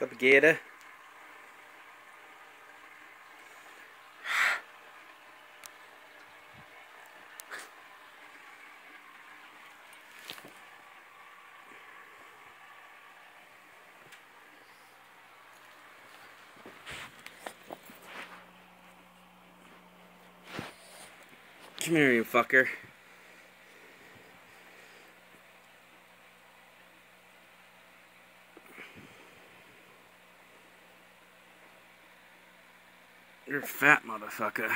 What's up, Gator? Come here, you fucker. You're a fat motherfucker.